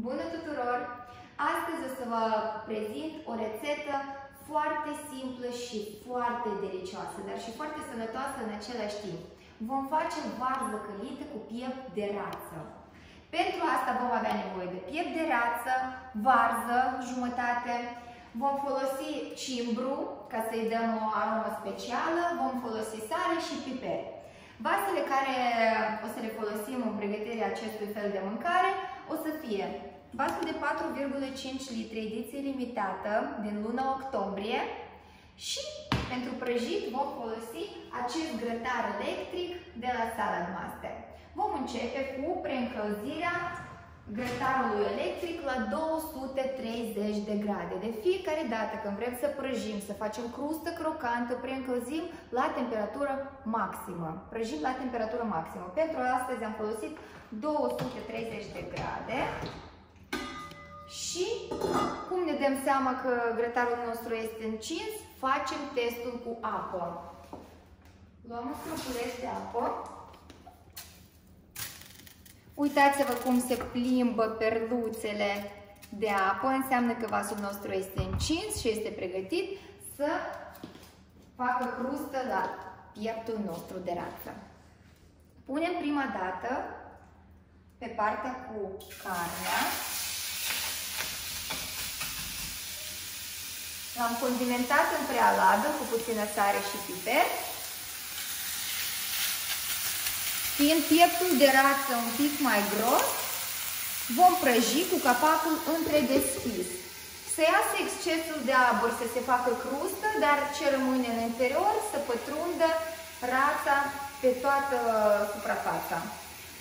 Bună tuturor! Astăzi o să vă prezint o rețetă foarte simplă și foarte delicioasă, dar și foarte sănătoasă în același timp. Vom face varză călită cu piept de rață. Pentru asta vom avea nevoie de piept de rață, varză, jumătate, vom folosi cimbru ca să-i dăm o aromă specială, vom folosi sare și piper. Vasele care o să le folosim în pregătirea acestui fel de mâncare o să fie vasul de 4,5 litri ediție limitată din luna octombrie și pentru prăjit vom folosi acest grătar electric de la Salad Master. Vom începe cu preîncălzirea grătarului electric la 230 de grade. De fiecare dată când vrem să prăjim, să facem crustă crocantă, preîncălzim la temperatură maximă. Prăjim la temperatură maximă. Pentru astăzi am folosit 230 de grade. Și cum ne dăm seama că grătarul nostru este încins, facem testul cu apă. Luăm un scrupuleț de apă. Uitați-vă cum se plimbă perluțele de apă, înseamnă că vasul nostru este încins și este pregătit să facă crustă la pieptul nostru de rață. Punem prima dată pe partea cu carnea. L-am condimentat în prealabil cu puțină sare și piper. Fiind pieptul de rață un pic mai gros, vom prăji cu capacul întredeschis. Să iasă excesul de abur, să se facă crustă, dar ce rămâne în interior să pătrundă rața pe toată suprafața.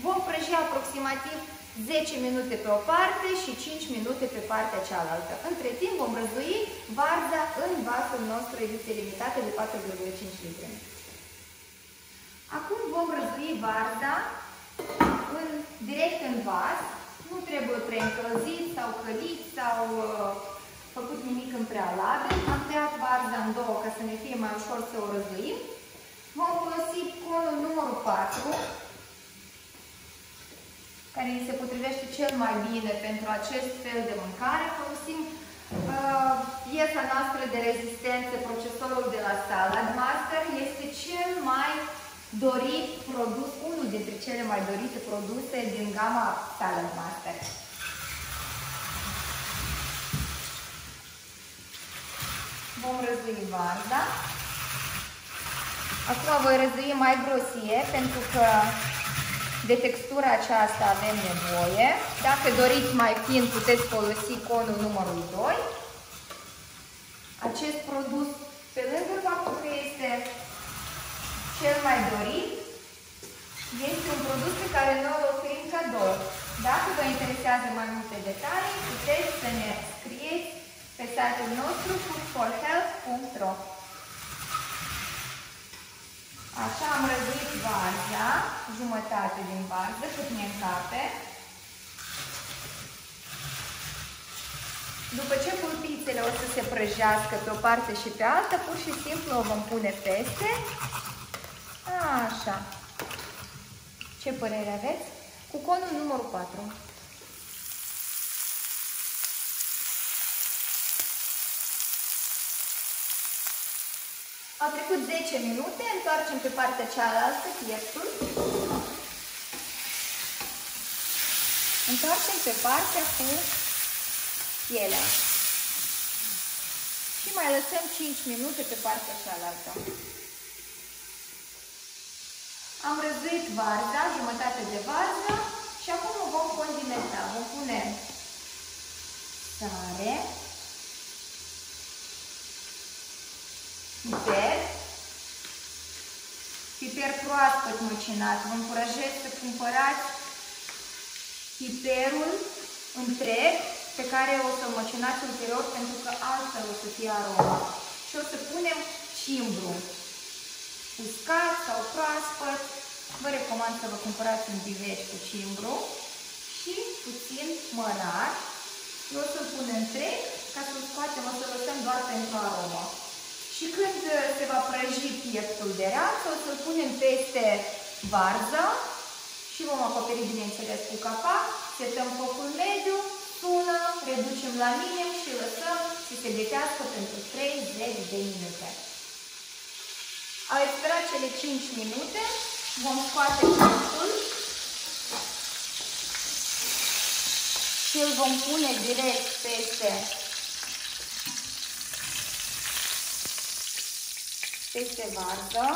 Vom prăji aproximativ 10 minute pe o parte și 5 minute pe partea cealaltă. Între timp vom răzui varza în vasul nostru ediție limitată de 4,5 litri. Acum vom răzui varza în, direct în vas. Nu trebuie preîncălzit sau călit sau uh, făcut nimic în prealabil. Am tăiat varza în două ca să ne fie mai ușor să o răzuim. Vom folosi conul numărul 4 care îi se potrivește cel mai bine pentru acest fel de mâncare. Folosim uh, piesa noastră de rezistență, procesorul de la Salad Master. Este cel mai dorit produs, unul dintre cele mai dorite produse din gama Salad Master. Vom răzui varza. Acum voi răzui mai grosie pentru că de textura aceasta avem nevoie. Dacă doriți mai fin, puteți folosi conul numărul 2. Acest produs, pe lângă faptul că este cel mai dorit, este un produs pe care noi îl oferim cadou. Dacă vă interesează mai multe detalii, puteți să ne scrieți pe site-ul nostru foodforhealth.ro Așa am răzuit varza, jumătate din varză, cât ne încape. După ce pulpițele o să se prăjească pe o parte și pe alta, pur și simplu o vom pune peste. Așa. Ce părere aveți? Cu conul numărul 4. Au trecut 10 minute, întoarcem pe partea cealaltă pieptul. Întoarcem pe partea cu pielea. Și mai lăsăm 5 minute pe partea cealaltă. Am răzuit varza, jumătate de varză și acum o vom condimenta. Vom pune sare, piper, piper proaspăt măcinat. Vă încurajez să cumpărați piperul întreg pe care o să-l măcinați ulterior pentru că altfel o să fie aroma. Și o să punem cimbru uscat sau proaspăt. Vă recomand să vă cumpărați un biveș cu cimbru și puțin mărar. Eu o să-l pun întreg ca să-l scoatem, o să lăsăm doar pentru aromă. Și când se va prăji pieptul de rață, o să-l punem peste varză și vom acoperi, bineînțeles, cu capac, setăm focul mediu, reducem la minim și lăsăm să se gătească pentru 30 de minute. Au expirat cele 5 minute, vom scoate peștul și îl vom pune direct peste peste varză.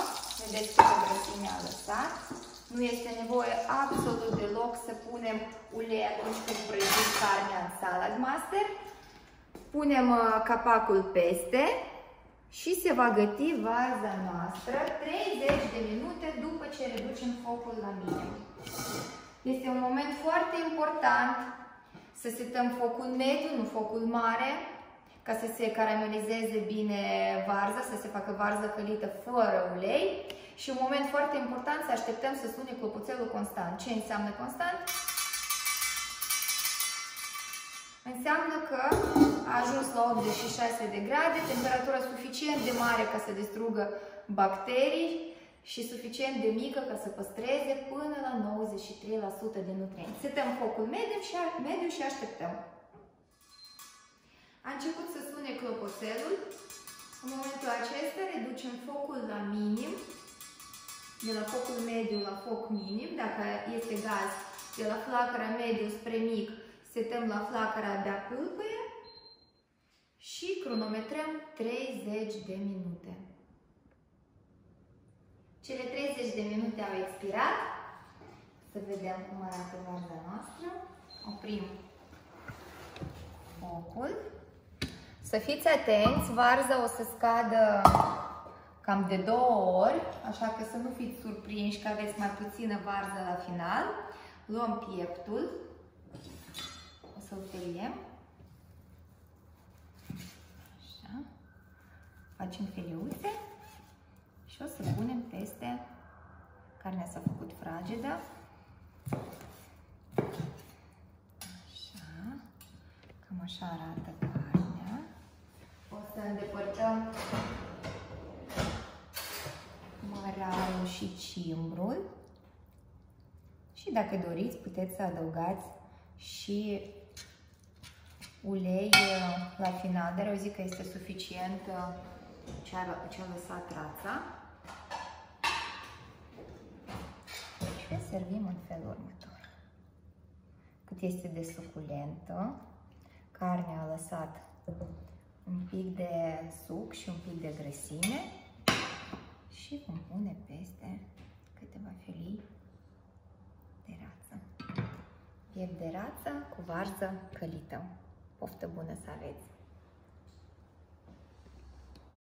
Vedeți că grăsime a lăsat. Nu este nevoie absolut deloc să punem ulei atunci când prăjim carnea în salad master. Punem uh, capacul peste și se va găti varza noastră 30 de minute după ce reducem focul la minim. Este un moment foarte important să setăm focul mediu, nu focul mare, ca să se caramelizeze bine varza, să se facă varză călită fără ulei și un moment foarte important să așteptăm să sune clopoțelul constant. Ce înseamnă constant? Înseamnă că a ajuns la 86 de grade, temperatură suficient de mare ca să distrugă bacterii și suficient de mică ca să păstreze până la 93% de nutrienți. Setăm focul mediu și, mediu și așteptăm. A început să sune clopoțelul. În momentul acesta reducem focul la minim, de la focul mediu la foc minim. Dacă este gaz, de la flacăra mediu spre mic, setăm la flacăra de-a pâlpâie și cronometrăm 30 de minute. Cele 30 de minute au expirat. Să vedem cum arată varza noastră. Oprim focul. Să fiți atenți, varza o să scadă cam de două ori, așa că să nu fiți surprinși că aveți mai puțină varză la final. Luăm pieptul, o să-l feliem. Așa. Facem feliuțe și o să punem peste carnea s-a făcut fragedă. Așa. Cam așa arată să îndepărtăm mărarul și cimbrul. Și dacă doriți, puteți să adăugați și ulei uh, la final, dar eu zic că este suficient uh, ce a, ce a lăsat rața. Și o servim în felul următor. Cât este de suculentă, carnea a lăsat un pic de suc și un pic de grăsime și vom pune peste câteva felii de rață. Piept de rață cu varză călită. Poftă bună să aveți!